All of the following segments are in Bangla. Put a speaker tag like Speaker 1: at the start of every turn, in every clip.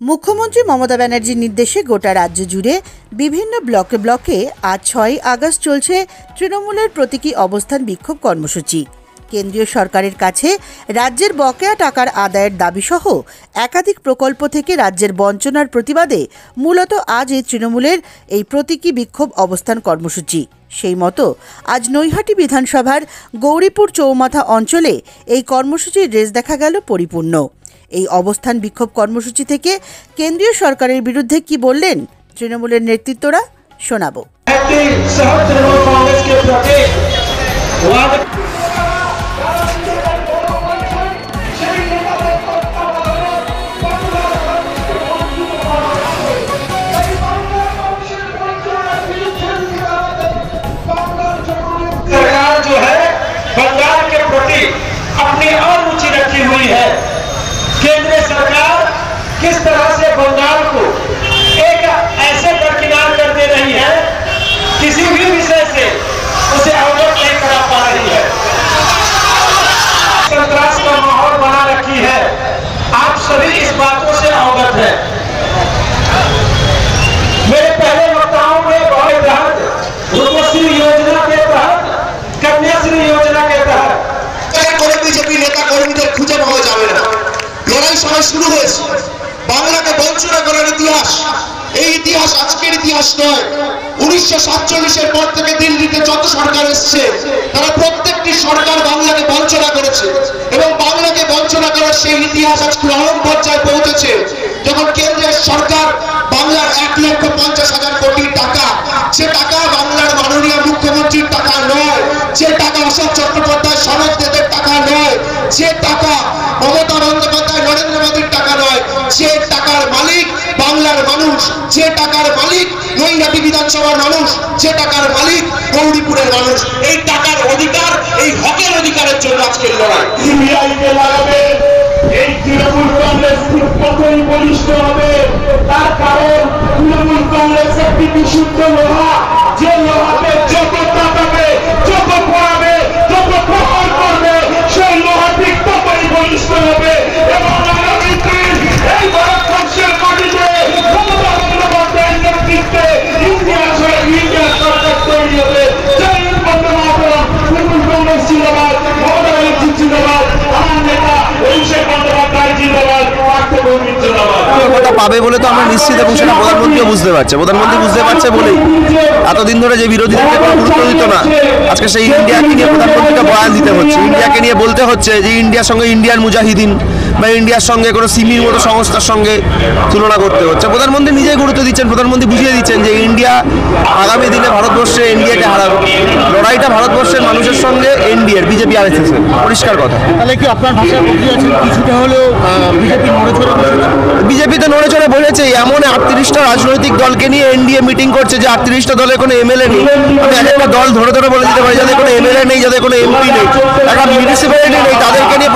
Speaker 1: মুখ্যমন্ত্রী মমতা ব্যানার্জির নির্দেশে গোটা রাজ্য জুড়ে বিভিন্ন ব্লকে ব্লকে আজ ছয়ই আগস্ট চলছে তৃণমূলের প্রতীকী অবস্থান বিক্ষোভ কর্মসূচি। কেন্দ্রীয় সরকারের কাছে রাজ্যের বকেয়া টাকার আদায়ের দাবিসহ একাধিক প্রকল্প থেকে রাজ্যের বঞ্চনার প্রতিবাদে মূলত আজ এই তৃণমূলের এই প্রতীকী বিক্ষোভ অবস্থান কর্মসূচি। সেই মতো আজ নৈহাটি বিধানসভার গৌরীপুর চৌমাথা অঞ্চলে এই কর্মসূচির রেস দেখা গেল পরিপূর্ণ। এই অবস্থান বিক্ষোভ কর্মসূচি থেকে কেন্দ্রীয় সরকারের বিরুদ্ধে কি বললেন তৃণমূলের নেতৃত্বরা শোনাবো।
Speaker 2: এই ইতিহাস আজকের ইতিহাস নয়। উনিশশো সাতচল্লিশের পর থেকে দিল্লিতে যত সরকার এসছে, তারা প্রত্যেকটি সরকার বাংলাকে বঞ্চনা করেছে এবং বাংলাকে বঞ্চনা করার সেই ইতিহাস আজ চরম পর্যায়ে পৌঁছেছে, যখন কেন্দ্রের সরকার বাংলার এক লক্ষ পঞ্চাশ হাজার কোটি টাকা সে টাকা বাংলার মাননীয় মুখ্যমন্ত্রীর টাকা নয় সে টাকা অশোক চট্টোপাধ্যায় সনদ দেবের টাকা নয় যে টাকা মমতা বন্দ্যোপাধ্যায় নরেন্দ্র মোদীর টাকা নয় যে টাকার মালিক বাংলার মানুষ, যে টাকার মালিক নৈহাটি বিধানসভার মানুষ, যে টাকার মালিক গৌরীপুরের মানুষ, এই টাকার অধিকার, এই হকের অধিকারের জন্য আজকের লড়াই।
Speaker 3: তার কারণ তৃণমূল কংগ্রেসের বিশুদ্ধ লোহা, যে লোহাতে জিন্দাবাদ
Speaker 4: পাবে বলে তো আমরা নিশ্চিত এবং সেটা প্রধানমন্ত্রীও বুঝতে পারছে। প্রধানমন্ত্রী বুঝতে পারছে বলেই। এতদিন ধরে যে বিরোধীদেরকে কোনো গুরুত্ব দিত না। আজকে সেই ইন্ডিয়াকে নিয়ে প্রধানমন্ত্রীকে বয়ান দিতে হচ্ছে। ইন্ডিয়াকে নিয়ে বলতে হচ্ছে যে, ইন্ডিয়ার সঙ্গে ইন্ডিয়ান মুজাহিদিন বা ইন্ডিয়ার সঙ্গে কোনো সিমির মতো সংস্থার সঙ্গে তুলনা করতে হচ্ছে। প্রধানমন্ত্রী নিজেই গুরুত্ব দিচ্ছেন প্রধানমন্ত্রী বুঝিয়ে দিচ্ছেন যে ইন্ডিয়া আগামী দিনে ভারতবর্ষে ইন্ডিয়াকে হারাবে। লড়াইটা ভারতবর্ষের মানুষের সঙ্গে এনডিএর বিজেপি আর এস পরিষ্কার কথা।
Speaker 5: তাহলে কি আপনার ভাষায় কিছুটা হলেও বিজেপি নড়ে চড়ে
Speaker 4: বিজেপি তো নড়ে চড়ে বলেছে এমন আটত্রিশটা রাজনৈতিক দলকে নিয়ে এনডিএ মিটিং করছে যে আটত্রিশটা দলে কোনো এমএলএ নেই। আমি এক একটা দল ধরে ধরে বলে দিতে পারি যাদের কোনো এমএলএ নেই যাদের কোনো এমপি নেই একটা মিউনিসিপ্যালিটি নেই তাদেরকে নিয়ে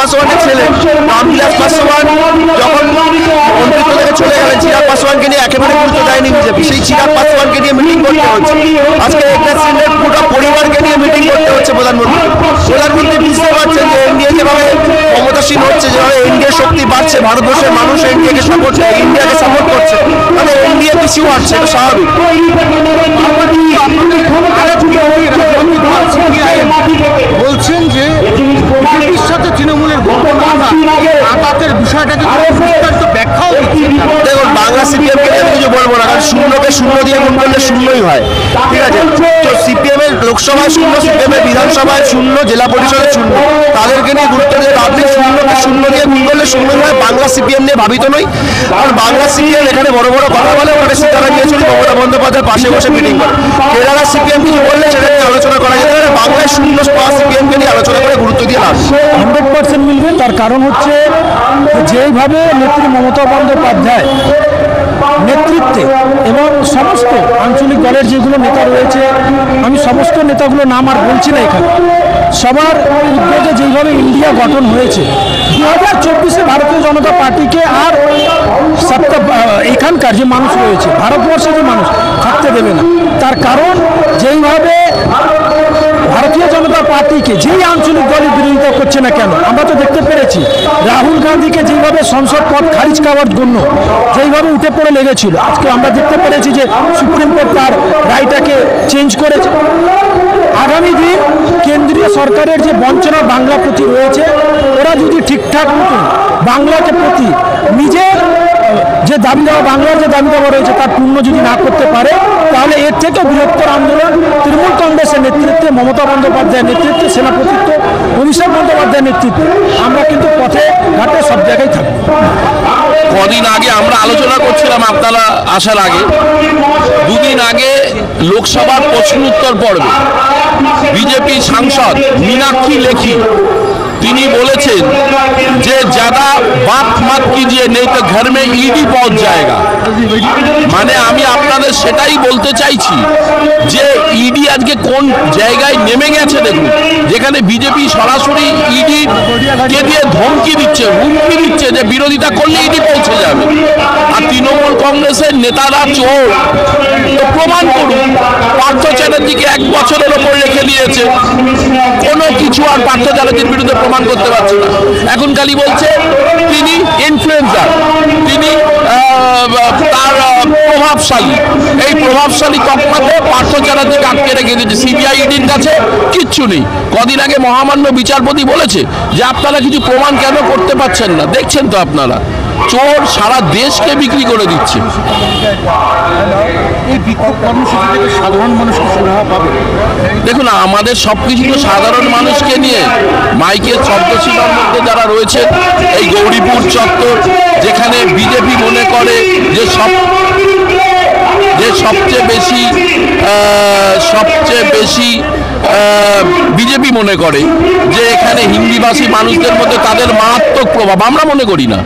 Speaker 4: পাসওয়ানের ছেলে রামবিলাস পাসওয়ান। যখন মন্ত্রিত্ব থেকে চলে গেলেন চিরাগ পাসওয়ানকে নিয়ে একেবারে গুরুত্ব দেয়নি বিজেপি। সেই চিরাগ পাসওয়ানকে নিয়ে মিটিং করতে হচ্ছে। আজকে একনাথ সিন্ডের পুরো পরিবারকে নিয়ে মিটিং করতে হচ্ছে প্রধানমন্ত্রী। প্রধানমন্ত্রী বুঝতে পারছেন যে এনডিএ যেভাবে ক্ষমতাসীন হচ্ছে, যেভাবে এনডিএ শক্তি বাড়ছে, ভারতবর্ষের মানুষ এনডিএকে সাপোর্ট ইন্ডিয়াকে সাপোর্ট করছে। মানে এনডিএ পিছিয়ে আসছে এটা স্বাভাবিক।
Speaker 5: বলছেন যে বিজেপির সাথে তৃণমূলের আঘাতের বিষয়টাকে বিস্তারিত ব্যাখ্যাও
Speaker 4: দেখুন বাংলা সিপিএমকে আমি কিছু বলব না কারণ শূন্যকে শূন্য দিয়ে গুণ করলে শূন্যই হয়। ঠিক আছে? তো সিপিএম লোকসভায় শূন্য সিপিএম এর বিধানসভায় শূন্য জেলা পরিষদে শূন্য। তাদেরকে নিয়ে গুরুত্ব দিয়ে শূন্যকে শূন্য দিয়ে গুণ করলে শূন্যই হয়। বাংলা সিপিএম নিয়ে ভাবিত নই। কারণ বাংলা সিপিএম এখানে বড় বড় কথা বলে ওখানে সীতারাম ইয়েচুরি মমতা বন্দ্যোপাধ্যায়ের পাশে বসে মিটিং করে। কেরালা সিপিএম কিছু বললে সেটা নিয়ে আলোচনা করা বাংলায় শূন্য সিপিএমকে নিয়ে আলোচনা করে গুরুত্ব দিয়ে লাভ।
Speaker 6: হান্ড্রেড পার্সেন্ট মিলবে, তার কারণ হচ্ছে যেইভাবে নেত্রী মমতা বন্দ্যোপাধ্যায় নেতৃত্বে এবং সমস্ত আঞ্চলিক দলের যেগুলো নেতা রয়েছে, আমি সমস্ত নেতাগুলো নাম আর বলছি না এখানে সবার উদ্যোগে যেইভাবে ইন্ডিয়া গঠন হয়েছে দু হাজার চব্বিশে ভারতীয় জনতা পার্টিকে আর সত্তা এখানকার যে মানুষ রয়েছে, ভারতবর্ষের যে মানুষ থাকতে দেবে না তার কারণ যেইভাবে ভারতীয় জনতা পার্টিকে যেই আঞ্চলিক দলই বিরোধিতা করছে না কেন? আমরা তো দেখতে পেরেছি রাহুল গান্ধীকে যেভাবে সংসদ পদ খারিজ করার জন্য যেইভাবে উঠে পড়ে লেগেছিল, আজকে আমরা দেখতে পেরেছি যে সুপ্রিম কোর্ট তার রায়টাকে চেঞ্জ করেছে। আগামী দিন কেন্দ্রীয় সরকারের যে বঞ্চনা বাংলা প্রতি রয়েছে, ওরা যদি ঠিকঠাক মতন বাংলাকে প্রতি নিজের যে দাবি দেওয়া, বাংলার যে দাবি দেওয়া রয়েছে, তার পূর্ণ যদি না করতে পারে তাহলে এর থেকে বৃহত্তর আন্দোলন তৃণমূল কংগ্রেসের নেতৃত্বে মমতা বন্দ্যোপাধ্যায়ের নেতৃত্বে, সেনাপতিত্ব অভিষেক বন্দ্যোপাধ্যায়ের নেতৃত্বে। আমরা কিন্তু পথে, ঘাটে সব জায়গায় থাকব।
Speaker 7: কদিন আগে আমরা আলোচনা করছিলাম আপনারা আসার আগে। দুদিন আগে লোকসভার প্রশ্ন উত্তর পর্বে বিজেপি সাংসদ মীনাক্ষী লেখি তিনি বলেছেন যে যারা বাপ মাত কিজিয়ে, নেই তো ঘর মে ইডি পৌঁছ জায়গা মানে আমি আপনাদের সেটাই বলতে চাইছি যে ইডি আজকে কোন জায়গায় নেমে গেছে দেখুন। যেখানে বিজেপি সরাসরি ইডি কে দিয়ে ধমকি দিচ্ছে, হুমকি দিচ্ছে যে বিরোধিতা করলে ইডি পৌঁছে যাবে। আর তৃণমূল কংগ্রেসের নেতারা চোর। প্রমাণ করুন। পার্থ চ্যাটার্জিকে এক বছরের ওপর রেখে দিয়েছে। কোনো কিছু আর পার্থ চ্যাটার্জির বিরুদ্ধে প্রমাণ করতে পারছে না। এখন খালি বলছে, তিনি ইনফ্লুয়েন্সার তিনি তার প্রভাবশালী। এই প্রভাবশালী তকমাতে পার্থ চ্যাটার্জিকে আটকে রেখে দিয়েছে। সিবিআই ইডির কাছে কিচ্ছু নেই। কদিন আগে মহামান্য বিচারপতি বলেছে যে আপনারা কিছু প্রমাণ কেন করতে পারছেন না? দেখছেন তো আপনারা। চোর সারা দেশকে বিক্রি করে দিচ্ছে।
Speaker 5: সাধারণ
Speaker 7: দেখুন আমাদের সব কিছু তো সাধারণ মানুষকে নিয়ে মাইকের শব্দশীলার মধ্যে যারা রয়েছে এই গৌরীপুর চত্বর যেখানে বিজেপি মনে করে যে সব যে সবচেয়ে বেশি সবচেয়ে বেশি বিজেপি মনে করে যে এখানে হিন্দিভাষী মানুষদের মধ্যে তাদের মারাত্মক প্রভাব। আমরা মনে করি না।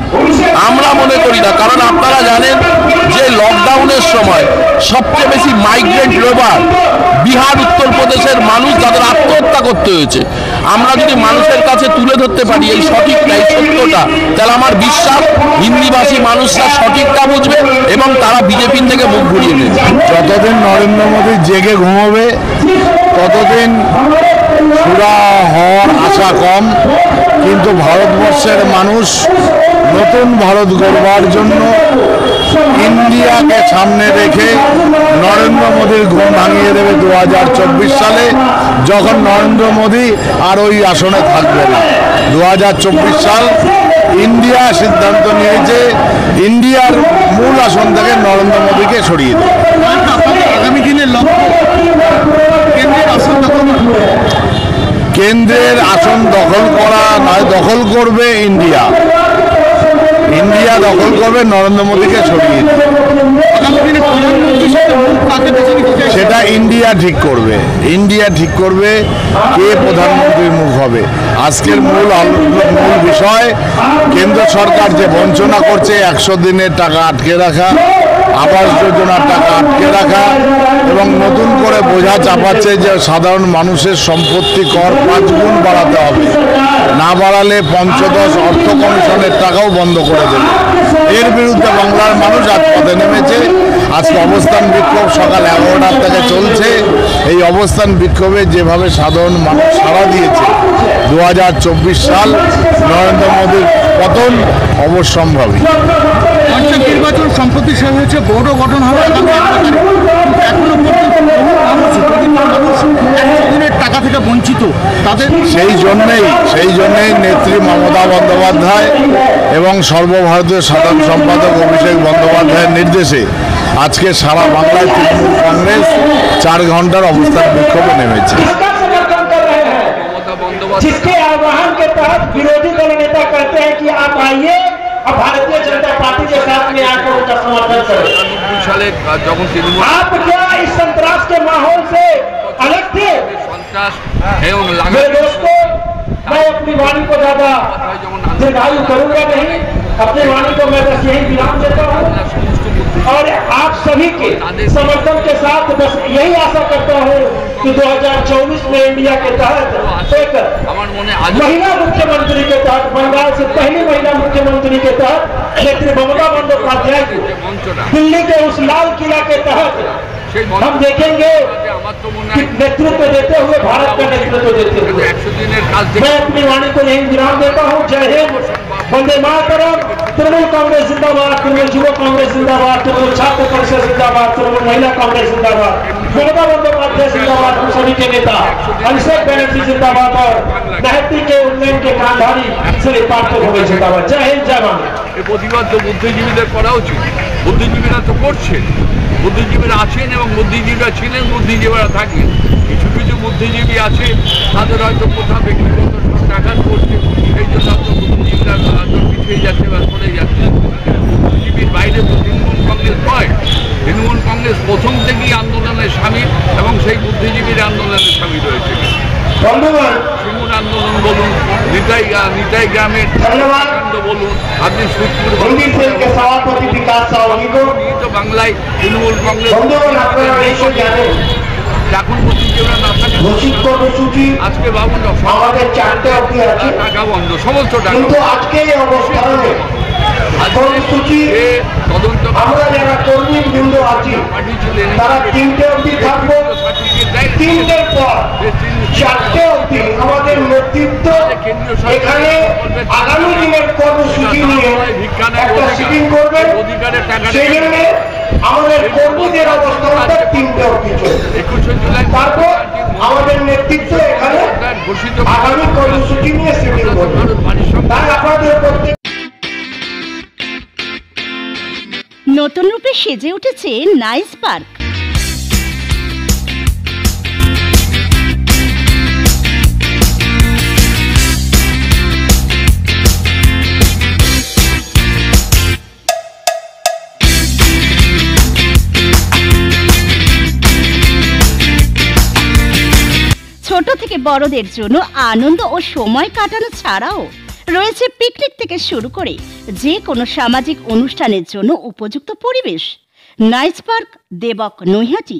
Speaker 7: আমরা মনে করি না। কারণ আপনারা জানেন যে লকডাউনের সময় সবচেয়ে বেশি মাইগ্রেন্ট লেবার বিহার, উত্তরপ্রদেশের মানুষ তাদের আত্মহত্যা করতে হয়েছে। আমরা যদি মানুষের কাছে তুলে ধরতে পারি এই সঠিকটা, এই সত্যটা, তাহলে আমার বিশ্বাস, হিন্দিভাষী মানুষরা সঠিকটা বুঝবে এবং তারা বিজেপি থেকে মুখ ঘুরিয়ে নেবে।
Speaker 8: যতদিন নরেন্দ্র মোদী জেগে ঘুমোবে, ততদিন সুরা হওয়ার আশা কম, কিন্তু ভারতবর্ষের মানুষ নতুন ভারত গড়বার জন্য ইন্ডিয়াকে সামনে রেখে নরেন্দ্র মোদীর ঘুম ভাঙিয়ে দেবে দু হাজার চব্বিশ সালে, যখন নরেন্দ্র মোদী আর ওই আসনে থাকবে না। দু হাজার চব্বিশ সাল ইন্ডিয়া সিদ্ধান্ত নিয়েছে ইন্ডিয়ার মূল আসন থেকে নরেন্দ্র মোদীকে সরিয়ে দেবে।
Speaker 5: আগামী দিনের লক্ষ্য? কেন্দ্রের আসন দখল
Speaker 8: করা নয়, দখল করবে ইন্ডিয়া। ইন্ডিয়া দখল করবে নরেন্দ্র মোদীকে
Speaker 5: চাইছে
Speaker 8: সেটা ইন্ডিয়া ঠিক করবে। ইন্ডিয়া ঠিক করবে কে প্রধানমন্ত্রীর মুখ হবে। আজকের মূল মূল বিষয়, কেন্দ্র সরকার যে বঞ্চনা করছে, একশো দিনের টাকা আটকে রাখা, আবাস যোজনার টাকা আটকে রাখা এবং বোঝা চাপাচ্ছে যে সাধারণ মানুষের সম্পত্তি কর পাঁচ গুণ বাড়াতে হবে। না বাড়ালে পঞ্চদশ অর্থ কমিশনের টাকাও বন্ধ করে দেবে। এর বিরুদ্ধে বাংলার মানুষ আজ পথে নেমেছে। আজকে অবস্থান বিক্ষোভ সকাল এগারোটার থেকে চলছে। এই অবস্থান বিক্ষোভে যেভাবে সাধারণ মানুষ সাড়া দিয়েছে দু হাজার চব্বিশ সাল নরেন্দ্র মোদীর পতন অবশ্যম্ভাবী।
Speaker 5: নির্বাচন সম্প্রতি শেষ হয়েছে বোর্ডও গঠন হবে আগামী এক বছরে। কিন্তু এখনো পর্যন্ত বহু মানুষ দরিদ্র মানুষ একশো দিনের টাকা থেকে বঞ্চিত তাদের
Speaker 8: সেই জন্যেই সেই জন্যেই নেত্রী মমতা বন্দ্যোপাধ্যায় এবং সর্বভারতীয় সাধারণ সম্পাদক অভিষেক বন্দ্যোপাধ্যায়ের নির্দেশে আজকে সারা বাংলায় তৃণমূল কংগ্রেস চার ঘন্টার অবস্থান বিক্ষোভে নেমেছে
Speaker 3: इसका समर्थन कर रहे हैं जिसके आह्वान के तहत विरोधी दल नेता कहते हैं कि आप आइए और भारतीय जनता पार्टी के साथ में आकर उनका समर्थन करें। आप क्या इस संतरास के माहौल से अलग थे? मेरे दोस्तों मैं अपनी वाणी को ज़्यादा दीर्घायु करूँगा नहीं। अपनी वाणी को मैं बस यही विराम देता हूँ। और सभी के समर्थन के साथ बस यही आशा करता हूँ कि 2024 में इंडिया के तहत एक महिला मुख्यमंत्री के तहत, बंगाल से पहली महिला मुख्यमंत्री के तहत क्षेत्र ममता बंदोपाध्याय
Speaker 9: जी
Speaker 3: दिल्ली के उस लाल किला के तहत हम देखेंगे कि नेतृत्व देते हुए भारत का नेतृत्व देते हुए। मैं अपनी वाणी को यही विराम देता हूँ। जय हिंद। वंदे मातरम। तृणमूल कांग्रेस जिंदाबाद तृणमूल युवा कांग्रेस जिंदाबाद तृणमूल छात्र परिषद जिंदाबाद तृणमूल महिला कांग्रेस जिंदाबाद ममता बंदोपाध्याय जिंदाबाद हम सभी के नेता अभिषेक बनर्जी जिंदाबाद और नहती के उन्नयन के कांधारी श्री पार्थ भोगे जिंदाबाद जय हिंद जय बांग्ला
Speaker 9: এ প্রতিবাদ তো বুদ্ধিজীবীদের করা উচিত বুদ্ধিজীবীরা তো করছেন বুদ্ধিজীবীরা আছেন এবং বুদ্ধিজীবীরা ছিলেন বুদ্ধিজীবীরা থাকেন কিছু কিছু বুদ্ধিজীবী আছে তাদের হয়তো কোথাও ব্যক্তিগত টাকার করছে। সেই জন্য আপনার বুদ্ধিজীবীরা পিছিয়ে যাচ্ছে বা সরে যাচ্ছে। বুদ্ধিজীবীর বাইরে তো তৃণমূল কংগ্রেস নয় তৃণমূল কংগ্রেস প্রথম থেকেই আন্দোলনের সামিল এবং সেই বুদ্ধিজীবীর আন্দোলনের সামিল রয়েছে বলুন আপনি এখন
Speaker 3: ঘোষিত কর্মসূচি
Speaker 9: আজকে বাবুন
Speaker 3: আমাদের চারটে অবধি আছে।
Speaker 9: টাকা বন্ধ সমস্ত টাকা
Speaker 3: কিন্তু আজকে এই অবস্থানে কর্মসূচি
Speaker 9: তদন্ত
Speaker 3: আমরা যারা কর্মী বৃন্দ আছি তারা তিনটে অবধি থাকব। তিনটের পর চারটে অবধি আমাদের নেতৃত্ব এখানে আগামী দিনের কর্মসূচি নিয়ে একটা সিটিং করবে।
Speaker 9: অধিকারের টাকা
Speaker 3: সেই জন্য আমাদের কর্মীদের অবস্থানটা তিনটে অবধি চলবে তারপর আমাদের নেতৃত্ব এখানে আগামী কর্মসূচি নিয়ে সিটিং করবে তাই আপনাদের প্রত্যেক
Speaker 10: নতুন রূপে সেজে উঠেছে নাইস পার্ক। বড়দের জন্য আনন্দ ও সময় কাটানো ছাড়াও রয়েছে পিকনিক থেকে শুরু করে যে কোনো সামাজিক অনুষ্ঠানের জন্য উপযুক্ত পরিবেশ। নাইস পার্ক, দেবক নৈহাটি।